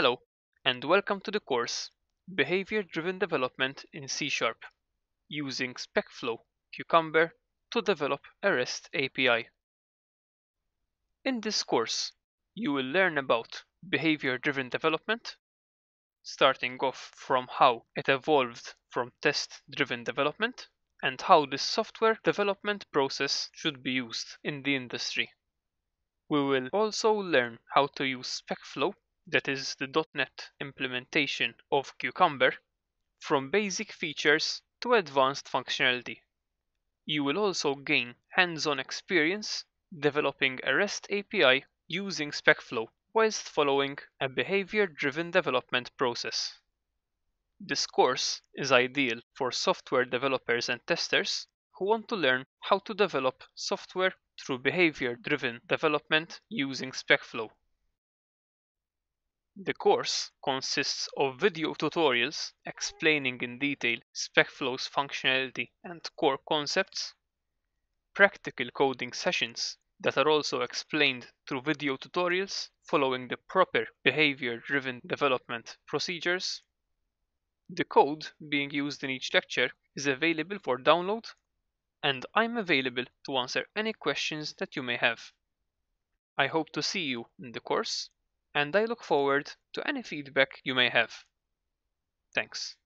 Hello, and welcome to the course Behavior Driven Development in C Sharp using SpecFlow Cucumber to develop a REST API. In this course, you will learn about behavior driven development, starting off from how it evolved from test driven development and how this software development process should be used in the industry. We will also learn how to use SpecFlow that is the .NET implementation of Cucumber, from basic features to advanced functionality. You will also gain hands-on experience developing a REST API using SpecFlow whilst following a behavior-driven development process. This course is ideal for software developers and testers who want to learn how to develop software through behavior-driven development using SpecFlow. The course consists of video tutorials explaining in detail SpecFlow's functionality and core concepts, practical coding sessions that are also explained through video tutorials following the proper behavior-driven development procedures. The code being used in each lecture is available for download and I'm available to answer any questions that you may have. I hope to see you in the course and I look forward to any feedback you may have. Thanks.